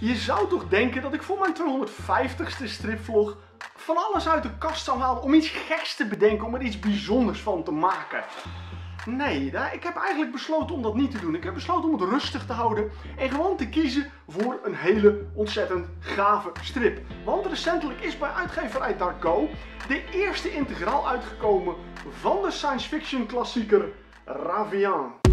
Je zou toch denken dat ik voor mijn 250ste stripvlog van alles uit de kast zou halen om iets geks te bedenken, om er iets bijzonders van te maken. Nee, ik heb eigenlijk besloten om dat niet te doen. Ik heb besloten om het rustig te houden en gewoon te kiezen voor een hele ontzettend gave strip. Want recentelijk is bij uitgeverij Darko de eerste integraal uitgekomen van de science fiction klassieker Ravian.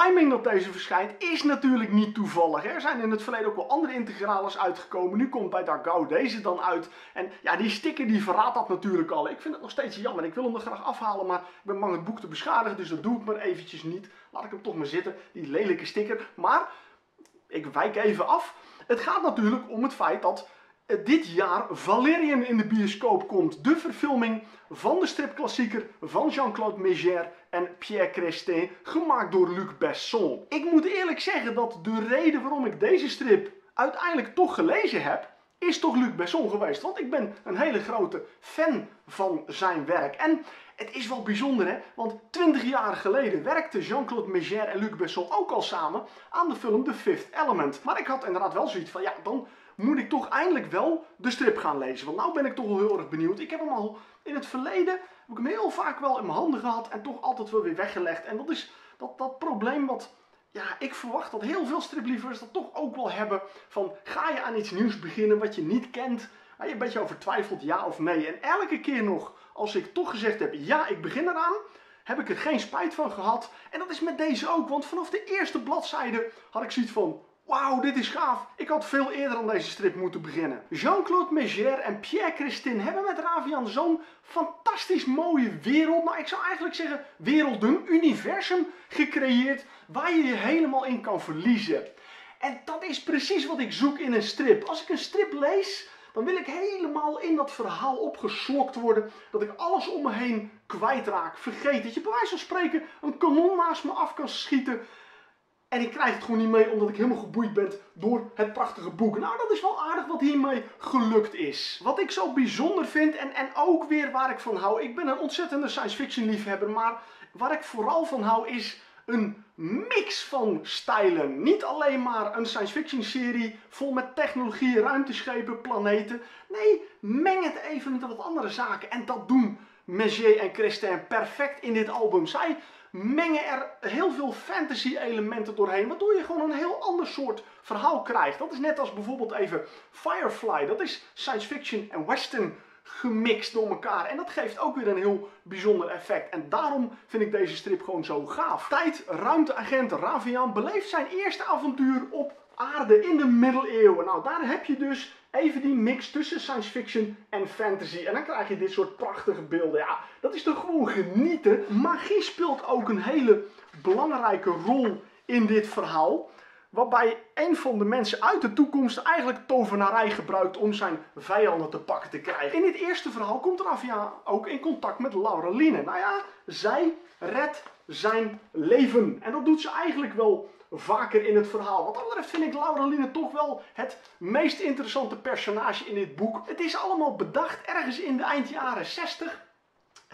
Timing dat deze verschijnt is natuurlijk niet toevallig. Er zijn in het verleden ook wel andere integrales uitgekomen. Nu komt bij Dargao deze dan uit. En ja, die sticker die verraadt dat natuurlijk al. Ik vind het nog steeds jammer. Ik wil hem er graag afhalen, maar ik ben bang het boek te beschadigen. Dus dat doe ik maar eventjes niet. Laat ik hem toch maar zitten, die lelijke sticker. Maar, ik wijk even af. Het gaat natuurlijk om het feit dat dit jaar Valerian in de bioscoop komt. De verfilming van de stripklassieker van Jean-Claude Mégère en Pierre Crestin, gemaakt door Luc Besson. Ik moet eerlijk zeggen dat de reden waarom ik deze strip uiteindelijk toch gelezen heb, is toch Luc Besson geweest. Want ik ben een hele grote fan van zijn werk. En het is wel bijzonder hè, want 20 jaar geleden werkten Jean-Claude Mégère en Luc Besson ook al samen aan de film The Fifth Element. Maar ik had inderdaad wel zoiets van, ja, dan moet ik toch eindelijk wel de strip gaan lezen. Want nou ben ik toch wel heel erg benieuwd. Ik heb hem al in het verleden, heb ik hem heel vaak wel in mijn handen gehad en toch altijd wel weer weggelegd. En dat is dat, dat probleem wat, ja, ik verwacht dat heel veel stripliefers dat toch ook wel hebben. Van, ga je aan iets nieuws beginnen wat je niet kent, waar je een beetje over twijfelt, ja of nee. En elke keer nog, als ik toch gezegd heb, ja, ik begin eraan, heb ik er geen spijt van gehad. En dat is met deze ook, want vanaf de eerste bladzijde had ik zoiets van, Wauw, dit is gaaf. Ik had veel eerder aan deze strip moeten beginnen. Jean-Claude Mégère en Pierre Christin hebben met Ravian zo'n fantastisch mooie wereld, nou ik zou eigenlijk zeggen werelden, universum gecreëerd waar je je helemaal in kan verliezen. En dat is precies wat ik zoek in een strip. Als ik een strip lees, dan wil ik helemaal in dat verhaal opgeslokt worden. Dat ik alles om me heen kwijtraak, vergeet. Dat je bij wijze van spreken een kanon naast me af kan schieten. En ik krijg het gewoon niet mee omdat ik helemaal geboeid ben door het prachtige boek. Nou, dat is wel aardig wat hiermee gelukt is. Wat ik zo bijzonder vind en, en ook weer waar ik van hou. Ik ben een ontzettende science fiction liefhebber, maar waar ik vooral van hou is een mix van stijlen. Niet alleen maar een science fiction serie vol met technologie, ruimteschepen, planeten. Nee, meng het even met wat andere zaken. En dat doen Messier en Christin perfect in dit album. Zij mengen er heel veel fantasy elementen doorheen, waardoor je gewoon een heel ander soort verhaal krijgt. Dat is net als bijvoorbeeld even Firefly, dat is science fiction en western gemixt door elkaar. En dat geeft ook weer een heel bijzonder effect. En daarom vind ik deze strip gewoon zo gaaf. Tijd, ruimteagent Ravian beleeft zijn eerste avontuur op aarde in de middeleeuwen. Nou, daar heb je dus even die mix tussen science fiction en fantasy. En dan krijg je dit soort prachtige beelden. Ja, dat is toch gewoon genieten. Magie speelt ook een hele belangrijke rol in dit verhaal. Waarbij een van de mensen uit de toekomst eigenlijk tovenarij gebruikt om zijn vijanden te pakken te krijgen. In dit eerste verhaal komt Ravia ook in contact met Laureline. Nou ja, zij redt zijn leven. En dat doet ze eigenlijk wel vaker in het verhaal. Wat betreft vind ik Laureline toch wel het meest interessante personage in dit boek. Het is allemaal bedacht ergens in de eind jaren 60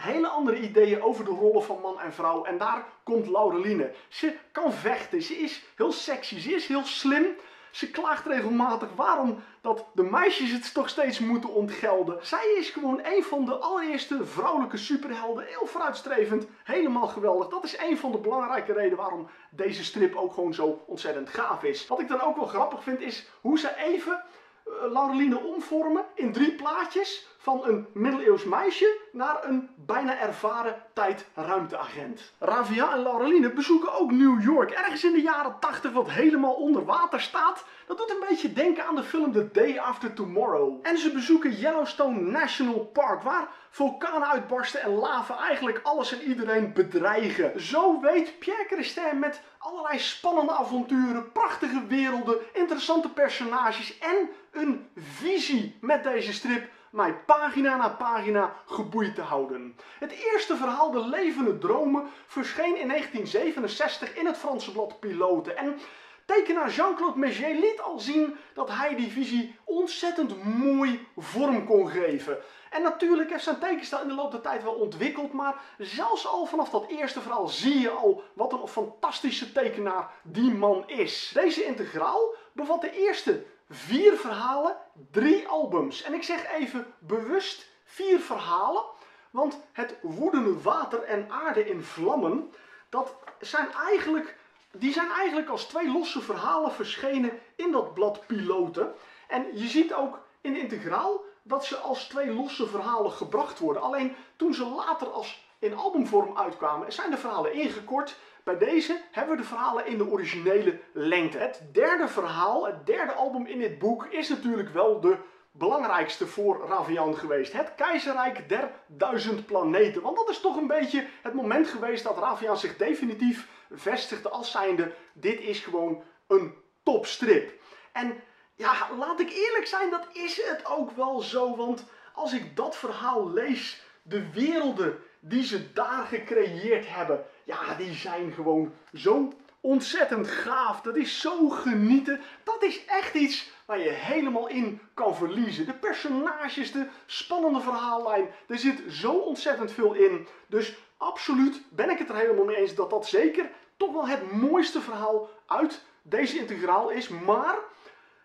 hele andere ideeën over de rollen van man en vrouw. En daar komt Laureline. Ze kan vechten, ze is heel sexy, ze is heel slim. Ze klaagt regelmatig waarom dat de meisjes het toch steeds moeten ontgelden. Zij is gewoon een van de allereerste vrouwelijke superhelden. Heel vooruitstrevend, helemaal geweldig. Dat is een van de belangrijke redenen waarom deze strip ook gewoon zo ontzettend gaaf is. Wat ik dan ook wel grappig vind is hoe ze even uh, Laureline omvormen in drie plaatjes van een middeleeuws meisje naar een bijna ervaren tijd-ruimteagent. Ravia en Laureline bezoeken ook New York, ergens in de jaren 80 wat helemaal onder water staat. Dat doet een beetje denken aan de film The Day After Tomorrow. En ze bezoeken Yellowstone National Park, waar vulkanen uitbarsten en lava eigenlijk alles en iedereen bedreigen. Zo weet Pierre Christin met allerlei spannende avonturen, prachtige werelden, interessante personages en een visie met deze strip mij pagina na pagina geboeid te houden. Het eerste verhaal, De Levende Dromen, verscheen in 1967 in het Franse blad Piloten. En Tekenaar Jean-Claude Messier liet al zien dat hij die visie ontzettend mooi vorm kon geven. En natuurlijk heeft zijn tekenstijl in de loop der tijd wel ontwikkeld, maar zelfs al vanaf dat eerste verhaal zie je al wat een fantastische tekenaar die man is. Deze integraal bevat de eerste vier verhalen, drie albums. En ik zeg even bewust vier verhalen, want het woedende water en aarde in vlammen, dat zijn eigenlijk, die zijn eigenlijk als twee losse verhalen verschenen in dat blad Piloten. En je ziet ook in de integraal dat ze als twee losse verhalen gebracht worden. Alleen toen ze later als in albumvorm uitkwamen, zijn de verhalen ingekort. Bij deze hebben we de verhalen in de originele lengte. Het derde verhaal, het derde album in dit boek, is natuurlijk wel de belangrijkste voor Ravian geweest. Het keizerrijk der duizend planeten. Want dat is toch een beetje het moment geweest dat Ravian zich definitief vestigde als zijnde, dit is gewoon een topstrip. En ja, laat ik eerlijk zijn, dat is het ook wel zo. Want als ik dat verhaal lees, de werelden die ze daar gecreëerd hebben, ja, die zijn gewoon zo ontzettend gaaf. Dat is zo genieten. Dat is echt iets waar je helemaal in kan verliezen. De personages, de spannende verhaallijn. Er zit zo ontzettend veel in. Dus absoluut ben ik het er helemaal mee eens dat dat zeker toch wel het mooiste verhaal uit deze integraal is. Maar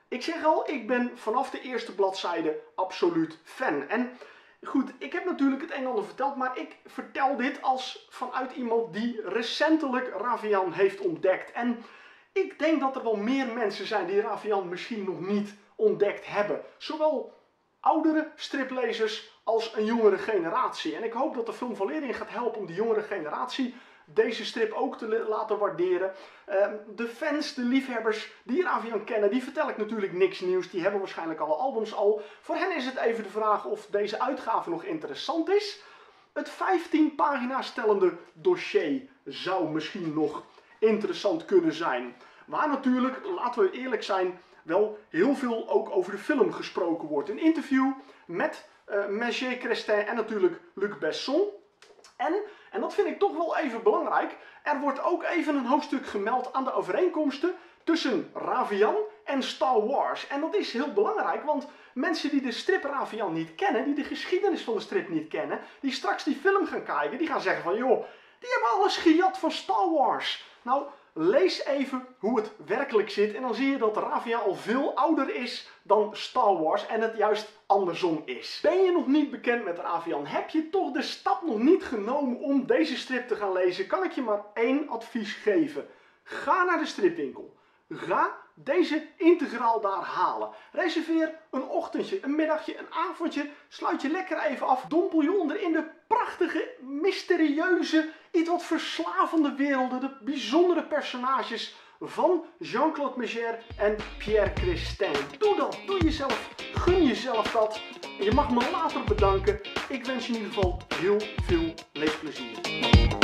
ik zeg al, ik ben vanaf de eerste bladzijde absoluut fan. En goed, ik heb natuurlijk het een en ander verteld, maar ik vertel dit als vanuit iemand die recentelijk Ravian heeft ontdekt. En ik denk dat er wel meer mensen zijn die Ravian misschien nog niet ontdekt hebben. Zowel oudere striplezers als een jongere generatie. En ik hoop dat de film Valerian gaat helpen om die jongere generatie deze strip ook te laten waarderen. Ehm, de fans, de liefhebbers die Ravian kennen, die vertel ik natuurlijk niks nieuws. Die hebben waarschijnlijk alle albums al. Voor hen is het even de vraag of deze uitgave nog interessant is. Het 15 pagina's stellende dossier zou misschien nog interessant kunnen zijn. Waar natuurlijk, laten we eerlijk zijn, wel heel veel ook over de film gesproken wordt. Een interview met uh, Mercier en natuurlijk Luc Besson. En, en dat vind ik toch wel even belangrijk, er wordt ook even een hoofdstuk gemeld aan de overeenkomsten tussen Ravian en Star Wars. En dat is heel belangrijk, want mensen die de strip Ravian niet kennen, die de geschiedenis van de strip niet kennen, die straks die film gaan kijken, die gaan zeggen van joh, die hebben alles gejat van Star Wars. Nou, lees even hoe het werkelijk zit en dan zie je dat Ravia al veel ouder is dan Star Wars en het juist andersom is. Ben je nog niet bekend met Ravian? Heb je toch de stap nog niet genomen om deze strip te gaan lezen? Kan ik je maar één advies geven. Ga naar de stripwinkel. Ga deze integraal daar halen. Reserveer een ochtendje, een middagje, een avondje. Sluit je lekker even af. Dompel je onder in de prachtige, mysterieuze, iets wat verslavende werelden. De bijzondere personages van Jean-Claude Mégère en Pierre Christin. Doe dat. Doe jezelf. Gun jezelf dat. Je mag me later bedanken. Ik wens je in ieder geval heel veel leesplezier.